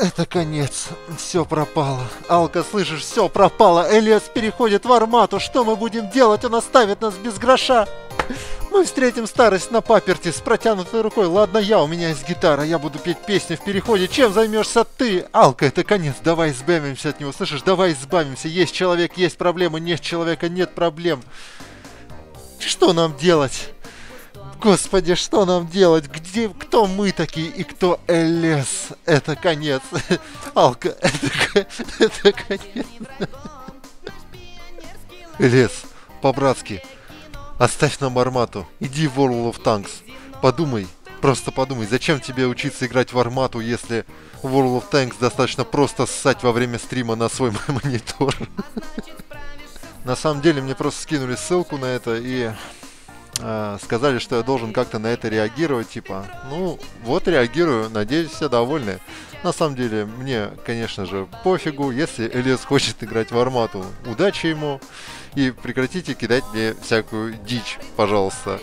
Это конец. Все пропало. Алка, слышишь, все пропало. Элиас переходит в армату. Что мы будем делать? Он оставит нас без гроша. Мы встретим старость на паперти с протянутой рукой. Ладно, я, у меня есть гитара, я буду петь песни в переходе. Чем займешься ты? Алка, это конец. Давай избавимся от него. Слышишь, давай избавимся. Есть человек, есть проблемы. Нет человека, нет проблем. Что нам делать? Господи, что нам делать? Где, кто мы такие и кто Элес? Это конец. Алка, это, это конец. Элес, по-братски, оставь нам армату. Иди в World of Tanks. Подумай, просто подумай, зачем тебе учиться играть в армату, если в World of Tanks достаточно просто ссать во время стрима на свой монитор. На самом деле мне просто скинули ссылку на это и э, сказали, что я должен как-то на это реагировать, типа, ну, вот реагирую, надеюсь, все довольны. На самом деле, мне, конечно же, пофигу, если Элис хочет играть в армату, удачи ему, и прекратите кидать мне всякую дичь, пожалуйста.